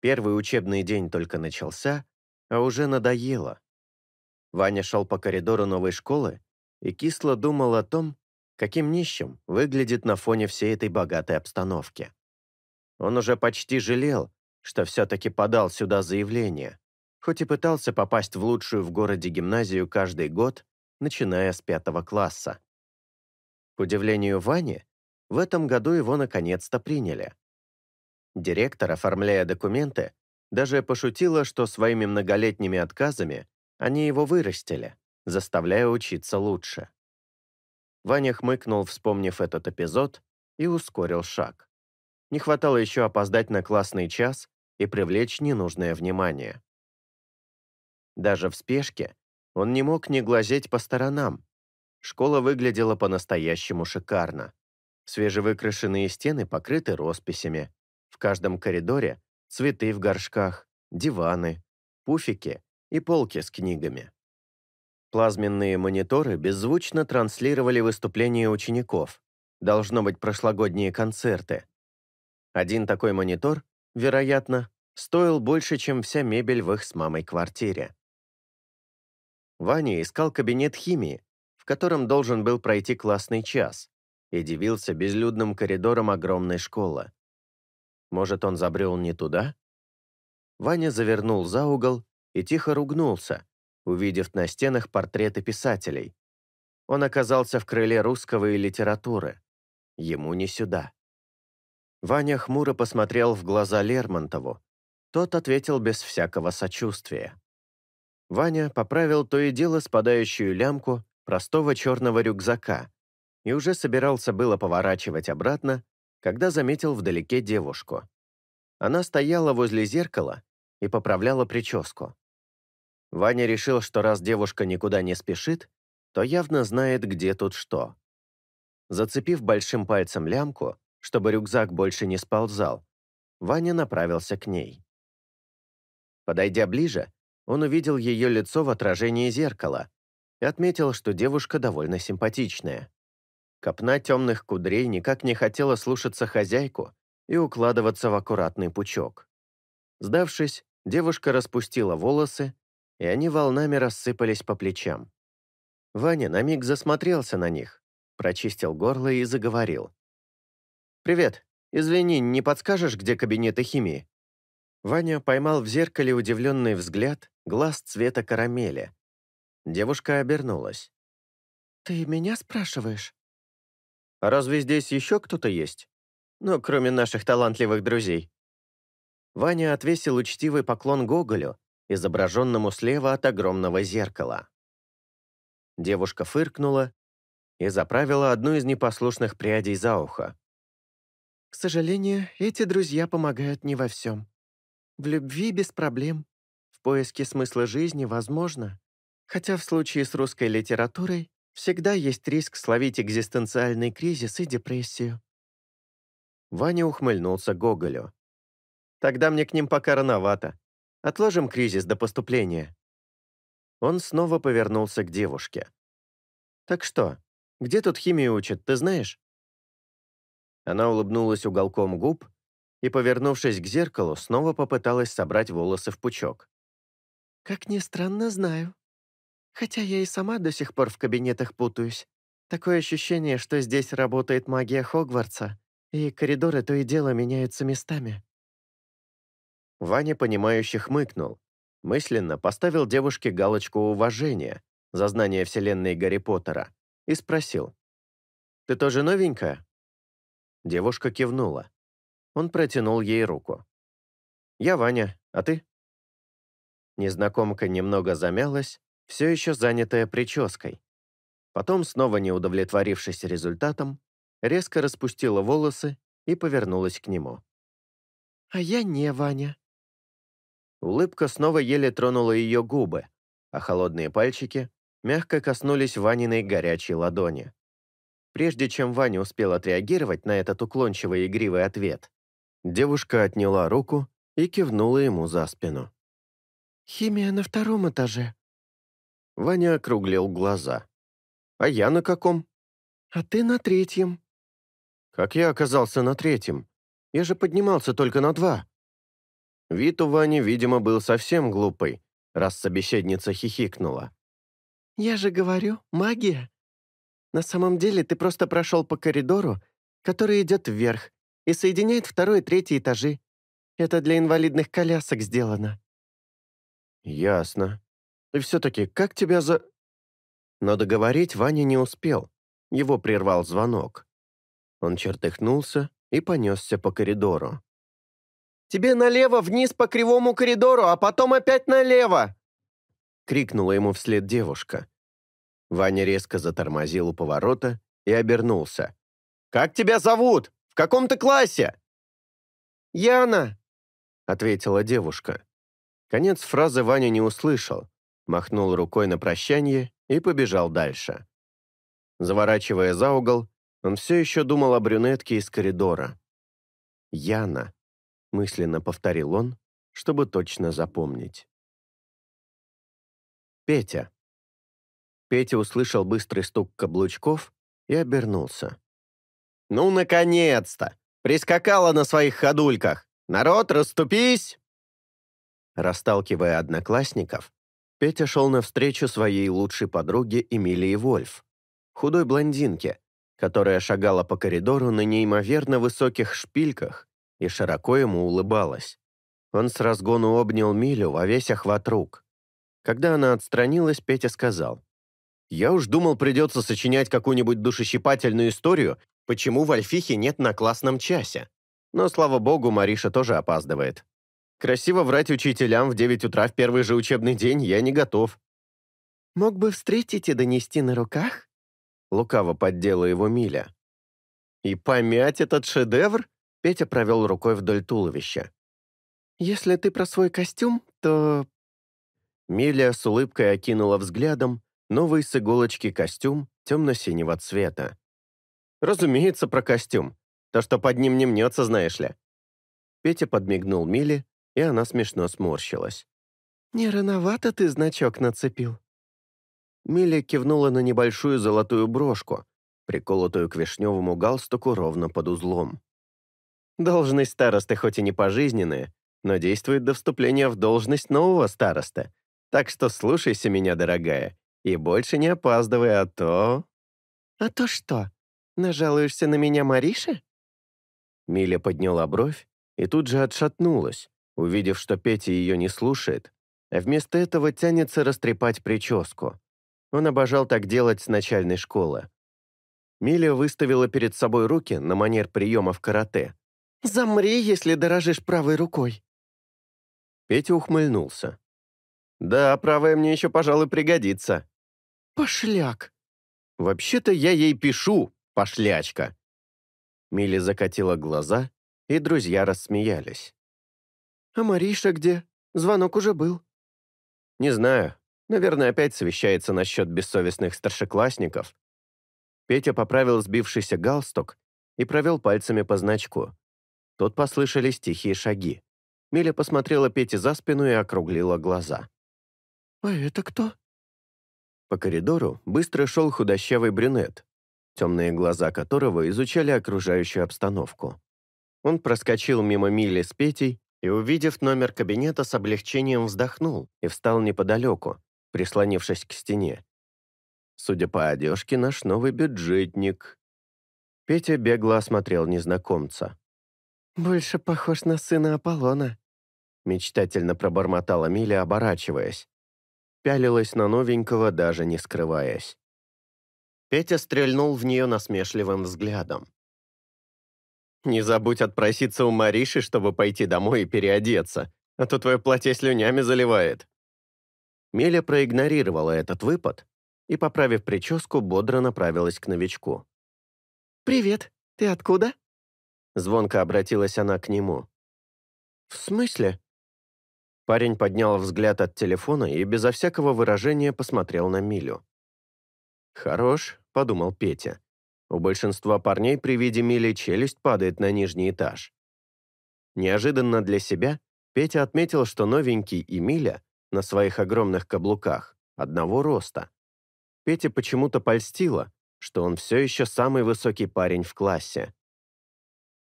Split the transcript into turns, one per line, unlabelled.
Первый учебный день только начался, а уже надоело. Ваня шел по коридору новой школы и кисло думал о том, каким нищим выглядит на фоне всей этой богатой обстановки. Он уже почти жалел, что все-таки подал сюда заявление, хоть и пытался попасть в лучшую в городе гимназию каждый год, начиная с пятого класса. К удивлению Вани, в этом году его наконец-то приняли. Директор, оформляя документы, даже пошутила, что своими многолетними отказами они его вырастили, заставляя учиться лучше. Ваня хмыкнул, вспомнив этот эпизод, и ускорил шаг. Не хватало еще опоздать на классный час и привлечь ненужное внимание. Даже в спешке он не мог не глазеть по сторонам. Школа выглядела по-настоящему шикарно. Свежевыкрашенные стены покрыты росписями. В каждом коридоре цветы в горшках, диваны, пуфики и полки с книгами. Плазменные мониторы беззвучно транслировали выступления учеников. Должно быть прошлогодние концерты. Один такой монитор, вероятно, стоил больше, чем вся мебель в их с мамой квартире. Ваня искал кабинет химии, в котором должен был пройти классный час, и дивился безлюдным коридором огромной школы. Может, он забрел не туда? Ваня завернул за угол и тихо ругнулся, увидев на стенах портреты писателей. Он оказался в крыле русского и литературы. Ему не сюда. Ваня хмуро посмотрел в глаза Лермонтову. Тот ответил без всякого сочувствия. Ваня поправил то и дело спадающую лямку простого черного рюкзака и уже собирался было поворачивать обратно, когда заметил вдалеке девушку. Она стояла возле зеркала и поправляла прическу. Ваня решил, что раз девушка никуда не спешит, то явно знает, где тут что. Зацепив большим пальцем лямку, чтобы рюкзак больше не сползал, Ваня направился к ней. Подойдя ближе, он увидел ее лицо в отражении зеркала и отметил, что девушка довольно симпатичная. Копна темных кудрей никак не хотела слушаться хозяйку и укладываться в аккуратный пучок. Сдавшись, девушка распустила волосы, и они волнами рассыпались по плечам. Ваня на миг засмотрелся на них, прочистил горло и заговорил. «Привет. Извини, не подскажешь, где кабинеты химии?» Ваня поймал в зеркале удивленный взгляд, глаз цвета карамели. Девушка обернулась.
«Ты меня спрашиваешь?»
«А разве здесь еще кто-то есть? Ну, кроме наших талантливых друзей?» Ваня отвесил учтивый поклон Гоголю, изображенному слева от огромного зеркала. Девушка фыркнула и заправила одну из непослушных прядей за ухо.
«К сожалению, эти друзья помогают не во всем. В любви без проблем, в поиске смысла жизни возможно, хотя в случае с русской литературой всегда есть риск словить экзистенциальный кризис и депрессию».
Ваня ухмыльнулся Гоголю. Тогда мне к ним пока рановато. Отложим кризис до поступления». Он снова повернулся к девушке. «Так что, где тут химию учат, ты знаешь?» Она улыбнулась уголком губ и, повернувшись к зеркалу, снова попыталась собрать волосы в пучок.
«Как ни странно, знаю. Хотя я и сама до сих пор в кабинетах путаюсь. Такое ощущение, что здесь работает магия Хогвартса, и коридоры то и дело меняются местами».
Ваня, понимающе хмыкнул. Мысленно поставил девушке галочку уважения за знание вселенной Гарри Поттера и спросил. «Ты тоже новенькая?» Девушка кивнула. Он протянул ей руку. «Я Ваня, а ты?» Незнакомка немного замялась, все еще занятая прической. Потом, снова не удовлетворившись результатом, резко распустила волосы и повернулась к нему.
«А я не Ваня»,
Улыбка снова еле тронула ее губы, а холодные пальчики мягко коснулись Ваниной горячей ладони. Прежде чем Ваня успел отреагировать на этот уклончивый игривый ответ, девушка отняла руку и кивнула ему за спину.
«Химия на втором этаже».
Ваня округлил глаза. «А я на каком?»
«А ты на третьем».
«Как я оказался на третьем? Я же поднимался только на два». Вид у Вани, видимо, был совсем глупый, раз собеседница хихикнула.
«Я же говорю, магия. На самом деле ты просто прошел по коридору, который идет вверх и соединяет второй и третий этажи. Это для инвалидных колясок сделано».
«Ясно. И все-таки, как тебя за...» Но договорить Ваня не успел. Его прервал звонок. Он чертыхнулся и понесся по коридору.
«Тебе налево, вниз по кривому коридору, а потом опять налево!»
крикнула ему вслед девушка. Ваня резко затормозил у поворота и обернулся. «Как тебя зовут? В каком ты классе?»
«Яна!»
— ответила девушка. Конец фразы Ваня не услышал, махнул рукой на прощание и побежал дальше. Заворачивая за угол, он все еще думал о брюнетке из коридора. «Яна», — мысленно повторил он, чтобы точно запомнить. Петя. Петя услышал быстрый стук каблучков и обернулся. «Ну, наконец-то! Прискакала на своих ходульках! Народ, расступись!» Расталкивая одноклассников, Петя шел навстречу своей лучшей подруге Эмилии Вольф, худой блондинке, которая шагала по коридору на неимоверно высоких шпильках и широко ему улыбалась. Он с разгону обнял Милю во весь охват рук. Когда она отстранилась, Петя сказал, «Я уж думал, придется сочинять какую-нибудь душещипательную историю, почему в Альфихе нет на классном часе. Но, слава богу, Мариша тоже опаздывает. Красиво врать учителям в 9 утра в первый же учебный день я не готов».
«Мог бы встретить и донести на руках?»
Лукаво поддела его Миля. «И помять этот шедевр?» Петя провел рукой вдоль туловища.
«Если ты про свой костюм, то
Миля с улыбкой окинула взглядом новый с иголочки костюм темно-синего цвета. «Разумеется, про костюм. То, что под ним не мнется, знаешь ли». Петя подмигнул Миле, и она смешно сморщилась.
«Не рановато ты значок нацепил?»
Миля кивнула на небольшую золотую брошку, приколотую к вишневому галстуку ровно под узлом. Должность старосты хоть и не пожизненная, но действует до вступления в должность нового староста, так что слушайся меня, дорогая, и больше не опаздывай, а то...»
«А то что, нажалуешься на меня, Мариша?»
Миля подняла бровь и тут же отшатнулась, увидев, что Петя ее не слушает, вместо этого тянется растрепать прическу. Он обожал так делать с начальной школы. Миля выставила перед собой руки на манер приема в карате.
«Замри, если дорожишь правой рукой».
Петя ухмыльнулся. «Да, правая мне еще, пожалуй, пригодится».
«Пошляк!»
«Вообще-то я ей пишу, пошлячка!» Милли закатила глаза, и друзья рассмеялись.
«А Мариша где? Звонок уже был».
«Не знаю. Наверное, опять совещается насчет бессовестных старшеклассников». Петя поправил сбившийся галстук и провел пальцами по значку. Тут послышались тихие шаги. Миля посмотрела Пете за спину и округлила глаза.
«А это кто?»
По коридору быстро шел худощавый брюнет, темные глаза которого изучали окружающую обстановку. Он проскочил мимо Мили с Петей и, увидев номер кабинета, с облегчением вздохнул и встал неподалеку, прислонившись к стене. Судя по одежке, наш новый бюджетник. Петя бегло осмотрел незнакомца.
«Больше похож на сына Аполлона»,
мечтательно пробормотала Миля, оборачиваясь пялилась на новенького, даже не скрываясь. Петя стрельнул в нее насмешливым взглядом. «Не забудь отпроситься у Мариши, чтобы пойти домой и переодеться, а то твое платье слюнями заливает». Меля проигнорировала этот выпад и, поправив прическу, бодро направилась к новичку.
«Привет, ты откуда?»
Звонко обратилась она к нему.
«В смысле?»
Парень поднял взгляд от телефона и безо всякого выражения посмотрел на Милю. «Хорош», — подумал Петя. У большинства парней при виде Мили челюсть падает на нижний этаж. Неожиданно для себя Петя отметил, что новенький и Миля на своих огромных каблуках одного роста. Петя почему-то польстило, что он все еще самый высокий парень в классе.